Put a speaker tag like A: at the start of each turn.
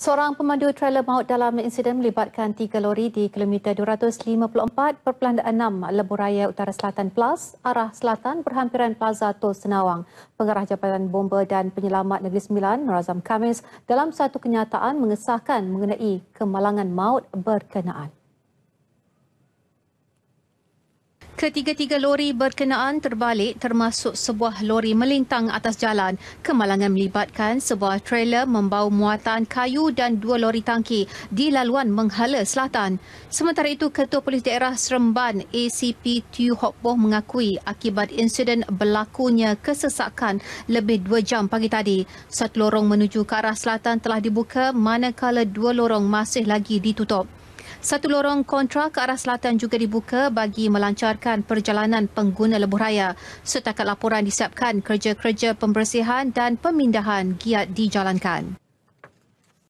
A: Seorang pemandu trailer maut dalam insiden melibatkan tiga lori di kilometer 254.6 Lebuh Raya Utara Selatan Plus, arah selatan berhampiran Plaza Tol Senawang. Pengarah Jabatan Bomba dan Penyelamat Negeri Sembilan, Norazam Kamis, dalam satu kenyataan mengesahkan mengenai kemalangan maut berkenaan. Ketiga-tiga lori berkenaan terbalik termasuk sebuah lori melintang atas jalan. Kemalangan melibatkan sebuah trailer membawa muatan kayu dan dua lori tangki di laluan Menghala Selatan. Sementara itu, Ketua Polis Daerah Seremban ACP Tiu Hok Boh mengakui akibat insiden berlakunya kesesakan lebih dua jam pagi tadi. Satu lorong menuju ke arah selatan telah dibuka manakala dua lorong masih lagi ditutup. Satu lorong kontra ke arah selatan juga dibuka bagi melancarkan perjalanan pengguna lebuh raya. Setakat laporan disiapkan kerja-kerja pembersihan dan pemindahan giat dijalankan.